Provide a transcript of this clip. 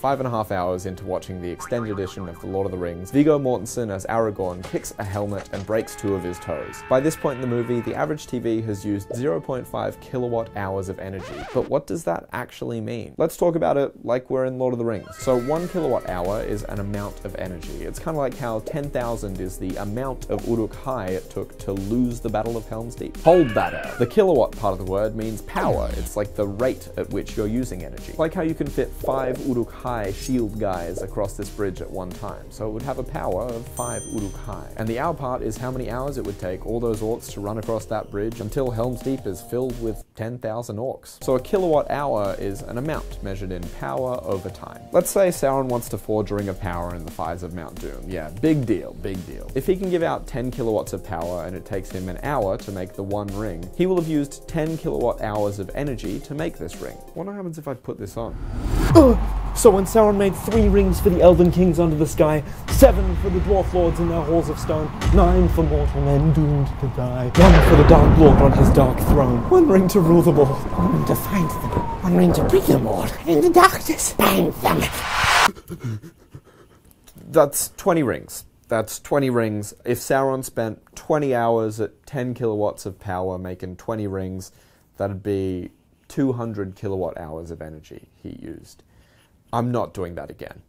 Five and a half hours into watching the extended edition of The Lord of the Rings, Viggo Mortensen as Aragorn kicks a helmet and breaks two of his toes. By this point in the movie, the average TV has used 0.5 kilowatt hours of energy. But what does that actually mean? Let's talk about it like we're in Lord of the Rings. So one kilowatt hour is an amount of energy. It's kind of like how 10,000 is the amount of Uruk-hai it took to lose the Battle of Helm's Deep. Hold that out. The kilowatt part of the word means power. It's like the rate at which you're using energy. Like how you can fit five Uruk-hai shield guys across this bridge at one time. So it would have a power of five Uruk-hai. And the hour part is how many hours it would take all those orcs to run across that bridge until Helm's Deep is filled with 10,000 orcs. So a kilowatt hour is an amount measured in power over time. Let's say Sauron wants to forge a ring of power in the fires of Mount Doom. Yeah, big deal, big deal. If he can give out 10 kilowatts of power and it takes him an hour to make the one ring, he will have used 10 kilowatt hours of energy to make this ring. What happens if I put this on? So when Sauron made three rings for the Elven Kings under the sky, seven for the Dwarf Lords in their halls of stone, nine for mortal men doomed to die, one for the Dark Lord on his dark throne, one ring to rule them all, One ring to find them, one ring to bring them all. In the darkness, bind them. That's 20 rings. That's 20 rings. If Sauron spent 20 hours at 10 kilowatts of power making 20 rings, that'd be 200 kilowatt hours of energy he used. I'm not doing that again.